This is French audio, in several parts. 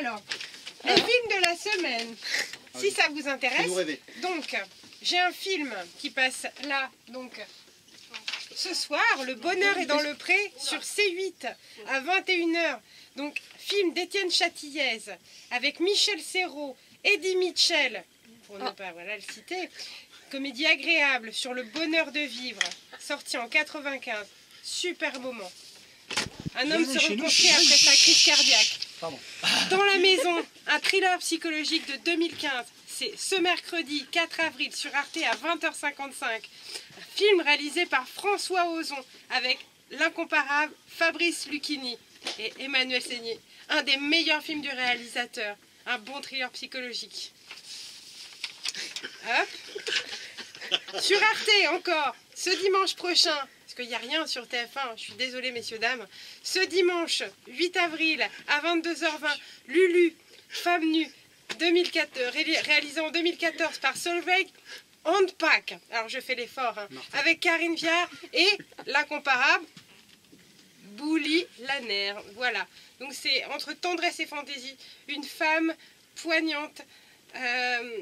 Alors, les films de la semaine, si ça vous intéresse. Donc, j'ai un film qui passe là, donc ce soir, Le bonheur est dans le pré sur C8 à 21h. Donc, film d'Étienne Châtillaise avec Michel Serrault, Eddie Mitchell, pour ne pas voilà, le citer. Comédie agréable sur le bonheur de vivre, sorti en 95. Super moment. Un homme se reconstruit après sa crise cardiaque. Dans la maison, un thriller psychologique de 2015. C'est ce mercredi 4 avril sur Arte à 20h55. Un film réalisé par François Ozon avec l'incomparable Fabrice Lucchini et Emmanuel Seigné. Un des meilleurs films du réalisateur. Un bon thriller psychologique. Hop. Sur Arte encore, ce dimanche prochain, parce qu'il n'y a rien sur TF1, je suis désolée messieurs, dames, ce dimanche 8 avril à 22h20, Lulu, femme nue, 2014, ré- réalisé en 2014 par Solveig Handpack. Alors je fais l'effort, hein, avec Karine Viard et l'incomparable Bouli Lanner. Voilà. Donc c'est entre tendresse et fantaisie, une femme poignante. euh,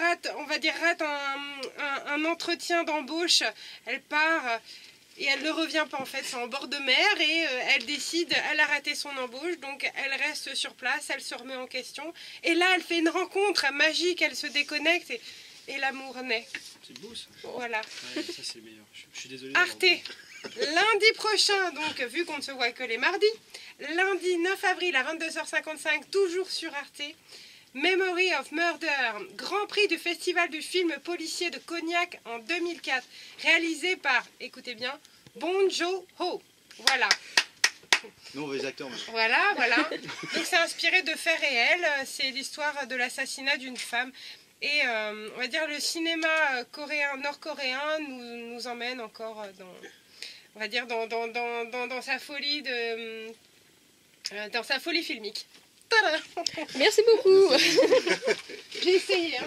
rate, on va dire, rate un, un- un entretien d'embauche. Elle part et elle ne revient pas en fait, c'est en bord de mer et euh, elle décide, elle a raté son embauche, donc elle reste sur place, elle se remet en question. Et là, elle fait une rencontre magique, elle se déconnecte et, et l'amour naît. C'est beau ça. Voilà. Ouais, ça c'est le meilleur. Je, je suis désolé. Arte, lundi prochain, donc vu qu'on ne se voit que les mardis, lundi 9 avril à 22h55, toujours sur Arte, Memory of Murder, Grand Prix du Festival du film policier de Cognac en 2004, réalisé par, écoutez bien, Bon Joon-ho. Voilà, Nous, on veut les acteurs. voilà, voilà. Donc c'est inspiré de faits réels, c'est l'histoire de l'assassinat d'une femme. Et euh, on va dire le cinéma euh, coréen, nord-coréen nous, nous emmène encore euh, dans, on va dire dans, dans, dans, dans, dans sa folie de, dans sa folie filmique. Merci beaucoup. J'ai essayé. Hein.